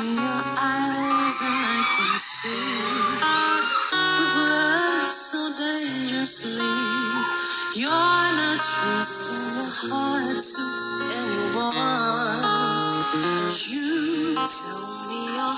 in your eyes I can see. We've so dangerously You're not trusting your heart to anyone You tell me you're